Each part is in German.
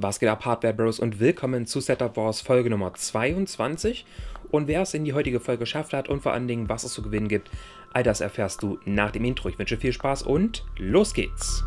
Was geht ab, Hardware Bros und willkommen zu Setup Wars Folge Nummer 22. Und wer es in die heutige Folge geschafft hat und vor allen Dingen, was es zu gewinnen gibt, all das erfährst du nach dem Intro. Ich wünsche viel Spaß und los geht's!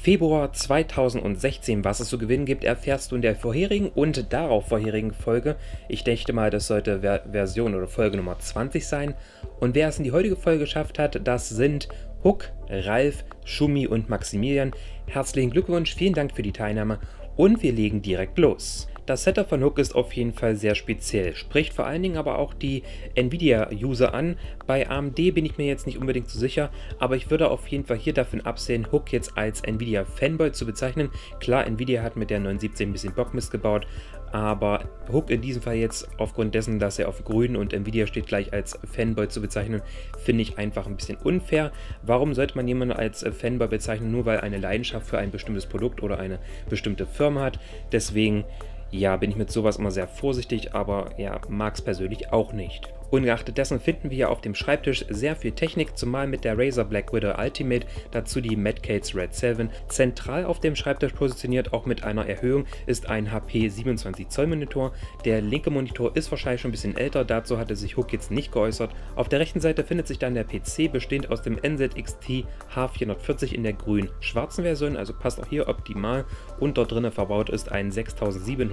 Februar 2016, was es zu gewinnen gibt, erfährst du in der vorherigen und darauf vorherigen Folge. Ich denke mal, das sollte Ver Version oder Folge Nummer 20 sein. Und wer es in die heutige Folge geschafft hat, das sind Huck, Ralf, Schumi und Maximilian. Herzlichen Glückwunsch, vielen Dank für die Teilnahme und wir legen direkt los. Das Setup von Hook ist auf jeden Fall sehr speziell, spricht vor allen Dingen aber auch die Nvidia-User an. Bei AMD bin ich mir jetzt nicht unbedingt so sicher, aber ich würde auf jeden Fall hier davon absehen, Hook jetzt als Nvidia-Fanboy zu bezeichnen. Klar, Nvidia hat mit der 917 ein bisschen Bock missgebaut, aber Hook in diesem Fall jetzt aufgrund dessen, dass er auf Grün und Nvidia steht, gleich als Fanboy zu bezeichnen, finde ich einfach ein bisschen unfair. Warum sollte man jemanden als Fanboy bezeichnen, nur weil eine Leidenschaft für ein bestimmtes Produkt oder eine bestimmte Firma hat? Deswegen ja, bin ich mit sowas immer sehr vorsichtig, aber ja, mag es persönlich auch nicht. Ungeachtet dessen finden wir auf dem Schreibtisch sehr viel Technik, zumal mit der Razer Black Widow Ultimate, dazu die Medcates Red 7. Zentral auf dem Schreibtisch positioniert, auch mit einer Erhöhung, ist ein HP 27 Zoll Monitor. Der linke Monitor ist wahrscheinlich schon ein bisschen älter, dazu hatte sich Hook jetzt nicht geäußert. Auf der rechten Seite findet sich dann der PC, bestehend aus dem NZXT H440 in der grün-schwarzen Version, also passt auch hier optimal. Und dort drinnen verbaut ist ein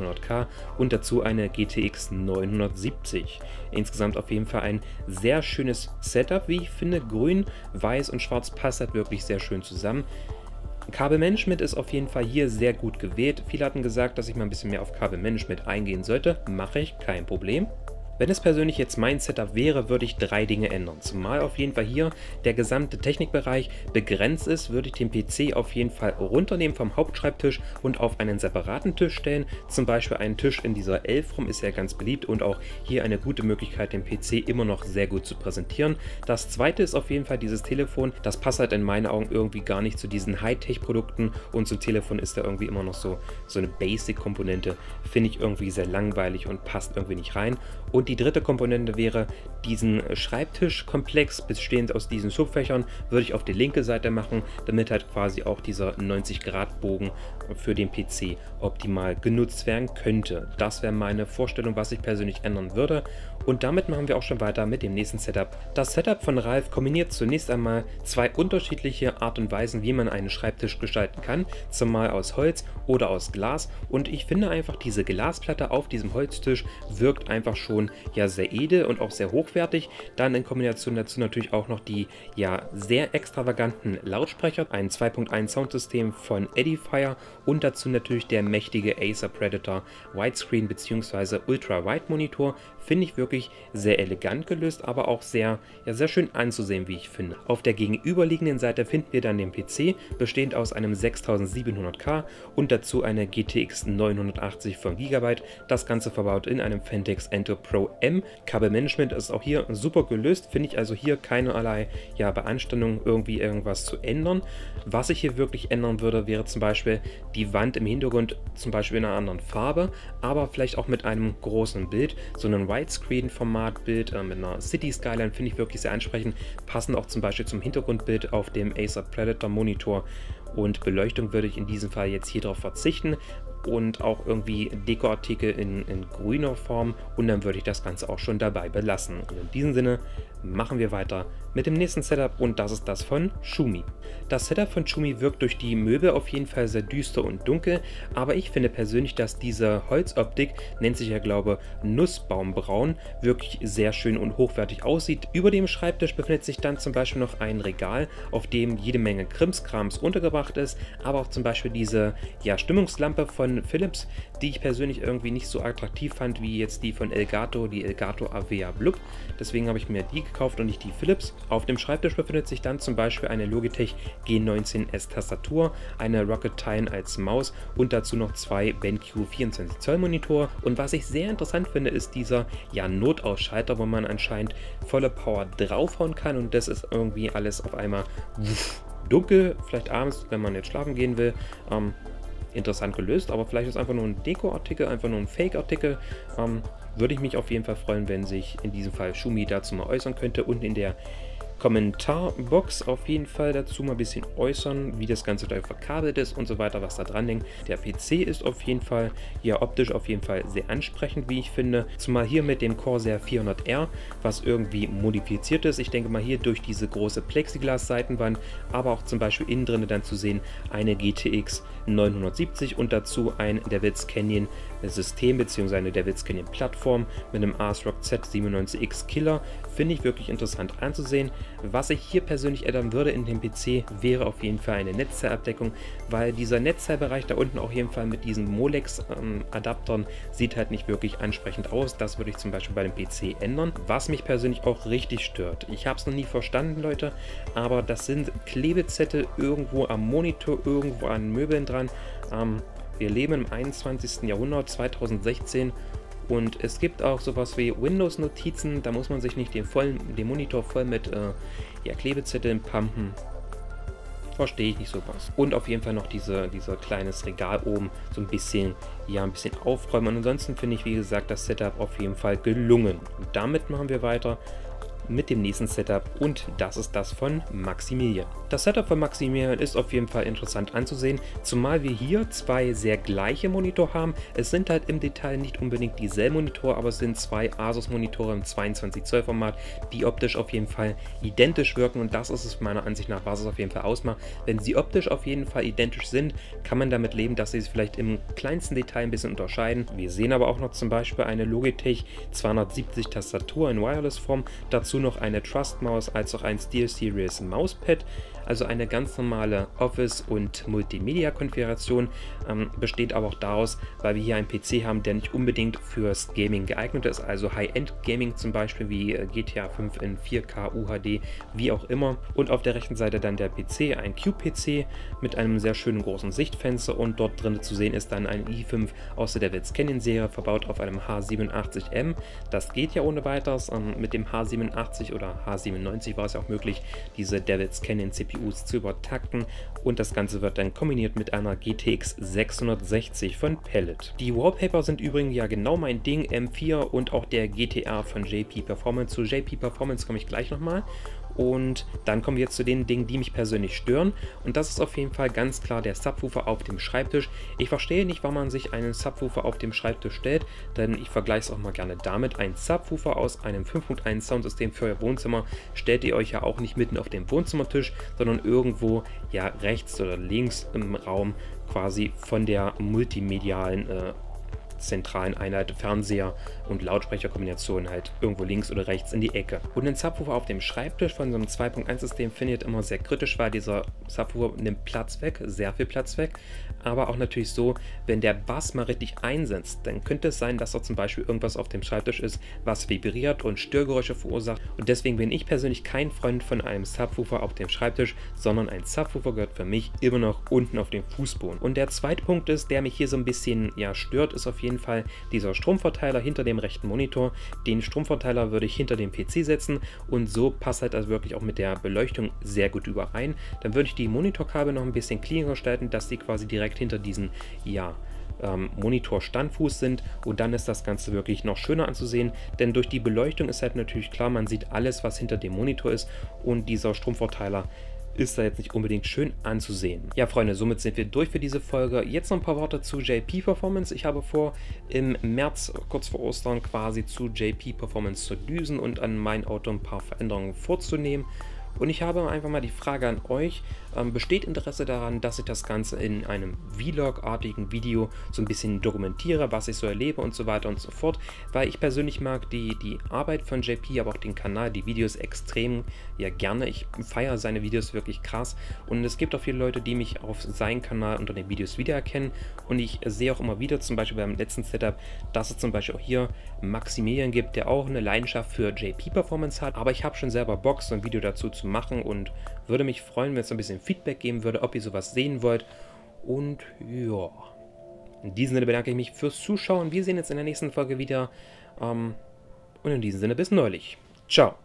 6700K und dazu eine GTX 970. Insgesamt auf jeden Fall ein sehr schönes Setup, wie ich finde. Grün, Weiß und Schwarz passt halt wirklich sehr schön zusammen. Kabelmanagement ist auf jeden Fall hier sehr gut gewählt. Viele hatten gesagt, dass ich mal ein bisschen mehr auf Kabelmanagement eingehen sollte. Mache ich, kein Problem. Wenn es persönlich jetzt mein Setup wäre, würde ich drei Dinge ändern. Zumal auf jeden Fall hier der gesamte Technikbereich begrenzt ist, würde ich den PC auf jeden Fall runternehmen vom Hauptschreibtisch und auf einen separaten Tisch stellen. Zum Beispiel einen Tisch in dieser 11 rum ist ja ganz beliebt und auch hier eine gute Möglichkeit, den PC immer noch sehr gut zu präsentieren. Das zweite ist auf jeden Fall dieses Telefon. Das passt halt in meinen Augen irgendwie gar nicht zu diesen Hightech-Produkten und zum Telefon ist da irgendwie immer noch so, so eine Basic-Komponente. Finde ich irgendwie sehr langweilig und passt irgendwie nicht rein. Und und die dritte Komponente wäre diesen Schreibtischkomplex, bestehend aus diesen Subfächern, würde ich auf die linke Seite machen, damit halt quasi auch dieser 90-Grad-Bogen für den PC optimal genutzt werden könnte. Das wäre meine Vorstellung, was ich persönlich ändern würde. Und damit machen wir auch schon weiter mit dem nächsten Setup. Das Setup von Ralf kombiniert zunächst einmal zwei unterschiedliche Art und Weisen, wie man einen Schreibtisch gestalten kann, zumal aus Holz oder aus Glas. Und ich finde einfach, diese Glasplatte auf diesem Holztisch wirkt einfach schon ja sehr edel und auch sehr hochwertig. Dann in Kombination dazu natürlich auch noch die ja sehr extravaganten Lautsprecher, ein 2.1 Soundsystem von Edifier und dazu natürlich der mächtige Acer Predator Widescreen bzw. Ultra-Wide Monitor. Finde ich wirklich sehr elegant gelöst, aber auch sehr, ja, sehr schön anzusehen, wie ich finde. Auf der gegenüberliegenden Seite finden wir dann den PC, bestehend aus einem 6700K und dazu eine GTX 980 von GB. Das Ganze verbaut in einem Fentex Ento Pro M. Kabelmanagement ist auch hier super gelöst, finde ich also hier keinerlei ja, Beanstandung, irgendwie irgendwas zu ändern. Was ich hier wirklich ändern würde, wäre zum Beispiel die Wand im Hintergrund zum Beispiel in einer anderen Farbe, aber vielleicht auch mit einem großen Bild, so ein Widescreen-Formatbild äh, mit einer City Skyline finde ich wirklich sehr ansprechend, passend auch zum Beispiel zum Hintergrundbild auf dem Acer Predator Monitor. Und Beleuchtung würde ich in diesem Fall jetzt hier darauf verzichten, und auch irgendwie Dekoartikel in, in grüner Form und dann würde ich das Ganze auch schon dabei belassen. Und in diesem Sinne machen wir weiter mit dem nächsten Setup und das ist das von Shumi. Das Setup von Shumi wirkt durch die Möbel auf jeden Fall sehr düster und dunkel, aber ich finde persönlich, dass diese Holzoptik, nennt sich ja glaube Nussbaumbraun, wirklich sehr schön und hochwertig aussieht. Über dem Schreibtisch befindet sich dann zum Beispiel noch ein Regal, auf dem jede Menge Krimskrams untergebracht ist, aber auch zum Beispiel diese ja, Stimmungslampe von Philips, die ich persönlich irgendwie nicht so attraktiv fand wie jetzt die von Elgato, die Elgato Avea Blub. Deswegen habe ich mir die gekauft und nicht die Philips. Auf dem Schreibtisch befindet sich dann zum Beispiel eine Logitech G19S Tastatur, eine Rocket Tine als Maus und dazu noch zwei BenQ 24 Zoll Monitor. Und was ich sehr interessant finde, ist dieser ja, Notausschalter, wo man anscheinend volle Power draufhauen kann und das ist irgendwie alles auf einmal dunkel, vielleicht abends, wenn man jetzt schlafen gehen will. Ähm, interessant gelöst, aber vielleicht ist einfach nur ein Deko-Artikel, einfach nur ein Fake-Artikel. Ähm, würde ich mich auf jeden Fall freuen, wenn sich in diesem Fall Schumi dazu mal äußern könnte. Und in der Kommentarbox auf jeden Fall dazu mal ein bisschen äußern, wie das Ganze da verkabelt ist und so weiter, was da dran hängt. Der PC ist auf jeden Fall, ja optisch auf jeden Fall sehr ansprechend, wie ich finde. Zumal hier mit dem Corsair 400R, was irgendwie modifiziert ist. Ich denke mal hier durch diese große Plexiglas-Seitenwand, aber auch zum Beispiel innen drin dann zu sehen eine GTX 970 und dazu ein Devils Canyon System bzw. eine Devils Canyon Plattform mit einem ASRock Z97X Killer. Finde ich wirklich interessant anzusehen. Was ich hier persönlich ändern würde in dem PC, wäre auf jeden Fall eine Netzteilabdeckung, weil dieser Netzteilbereich da unten auf jeden Fall mit diesen Molex-Adaptern ähm, sieht halt nicht wirklich ansprechend aus. Das würde ich zum Beispiel bei dem PC ändern. Was mich persönlich auch richtig stört. Ich habe es noch nie verstanden, Leute, aber das sind Klebezettel irgendwo am Monitor, irgendwo an Möbeln dran. Ähm, wir leben im 21. Jahrhundert 2016 und es gibt auch sowas wie Windows-Notizen, da muss man sich nicht den, vollen, den Monitor voll mit äh, ja, Klebezetteln pumpen. Verstehe ich nicht sowas. Und auf jeden Fall noch diese, dieser kleines Regal oben so ein bisschen, ja, ein bisschen aufräumen. Und ansonsten finde ich, wie gesagt, das Setup auf jeden Fall gelungen. Und damit machen wir weiter mit dem nächsten Setup und das ist das von Maximilian. Das Setup von Maximilian ist auf jeden Fall interessant anzusehen, zumal wir hier zwei sehr gleiche Monitore haben. Es sind halt im Detail nicht unbedingt dieselben Monitore, aber es sind zwei Asus Monitore im 22 Zoll Format, die optisch auf jeden Fall identisch wirken und das ist es meiner Ansicht nach, was es auf jeden Fall ausmacht. Wenn sie optisch auf jeden Fall identisch sind, kann man damit leben, dass sie es vielleicht im kleinsten Detail ein bisschen unterscheiden. Wir sehen aber auch noch zum Beispiel eine Logitech 270 Tastatur in Wireless Form, dazu dazu noch eine Trust-Maus als auch ein SteelSeries Mauspad. Also eine ganz normale Office- und Multimedia-Konfiguration, ähm, besteht aber auch daraus, weil wir hier einen PC haben, der nicht unbedingt fürs Gaming geeignet ist, also High-End-Gaming zum Beispiel wie äh, GTA 5 in 4K, UHD, wie auch immer. Und auf der rechten Seite dann der PC, ein Q-PC mit einem sehr schönen großen Sichtfenster und dort drin zu sehen ist dann ein i5 aus der Devils Canyon Serie, verbaut auf einem H87M. Das geht ja ohne weiteres. Ähm, mit dem H87 H80 oder H97 war es auch möglich, diese Devils Canyon CPUs zu übertakten und das Ganze wird dann kombiniert mit einer GTX 660 von Pellet. Die Wallpaper sind übrigens ja genau mein Ding, M4 und auch der GTA von JP Performance. Zu JP Performance komme ich gleich nochmal und dann kommen wir jetzt zu den Dingen, die mich persönlich stören. Und das ist auf jeden Fall ganz klar der Subwoofer auf dem Schreibtisch. Ich verstehe nicht, warum man sich einen Subwoofer auf dem Schreibtisch stellt, denn ich vergleiche es auch mal gerne damit. Ein Subwoofer aus einem 5.1 Soundsystem für euer Wohnzimmer stellt ihr euch ja auch nicht mitten auf dem Wohnzimmertisch, sondern irgendwo ja rechts oder links im Raum quasi von der multimedialen äh, zentralen Einheit Fernseher und Lautsprecherkombination halt irgendwo links oder rechts in die Ecke. Und ein Subwoofer auf dem Schreibtisch von so einem 2.1-System finde ich immer sehr kritisch, weil dieser Subwoofer nimmt Platz weg, sehr viel Platz weg. Aber auch natürlich so, wenn der Bass mal richtig einsetzt, dann könnte es sein, dass da zum Beispiel irgendwas auf dem Schreibtisch ist, was vibriert und Störgeräusche verursacht. Und deswegen bin ich persönlich kein Freund von einem Subwoofer auf dem Schreibtisch, sondern ein Subwoofer gehört für mich immer noch unten auf dem Fußboden. Und der zweite Punkt ist, der mich hier so ein bisschen ja, stört, ist auf jeden Fall dieser Stromverteiler hinter dem rechten Monitor. Den Stromverteiler würde ich hinter dem PC setzen und so passt halt also wirklich auch mit der Beleuchtung sehr gut überein. Dann würde ich die Monitorkabel noch ein bisschen cleaner gestalten, dass die quasi direkt direkt hinter diesen, ja, ähm, Monitor-Standfuß sind und dann ist das Ganze wirklich noch schöner anzusehen, denn durch die Beleuchtung ist halt natürlich klar, man sieht alles, was hinter dem Monitor ist und dieser Stromverteiler ist da jetzt nicht unbedingt schön anzusehen. Ja, Freunde, somit sind wir durch für diese Folge. Jetzt noch ein paar Worte zu JP Performance. Ich habe vor, im März, kurz vor Ostern, quasi zu JP Performance zu düsen und an mein Auto ein paar Veränderungen vorzunehmen. Und ich habe einfach mal die Frage an euch, ähm, besteht Interesse daran, dass ich das Ganze in einem Vlog-artigen Video so ein bisschen dokumentiere, was ich so erlebe und so weiter und so fort, weil ich persönlich mag die, die Arbeit von JP, aber auch den Kanal, die Videos extrem ja gerne. Ich feiere seine Videos wirklich krass. Und es gibt auch viele Leute, die mich auf seinen Kanal unter den Videos wiedererkennen. Und ich sehe auch immer wieder, zum Beispiel beim letzten Setup, dass es zum Beispiel auch hier Maximilian gibt, der auch eine Leidenschaft für JP-Performance hat, aber ich habe schon selber Bock, so ein Video dazu zu machen und würde mich freuen, wenn es ein bisschen Feedback geben würde, ob ihr sowas sehen wollt. Und ja, in diesem Sinne bedanke ich mich fürs Zuschauen. Wir sehen uns in der nächsten Folge wieder. Ähm, und in diesem Sinne bis neulich. Ciao.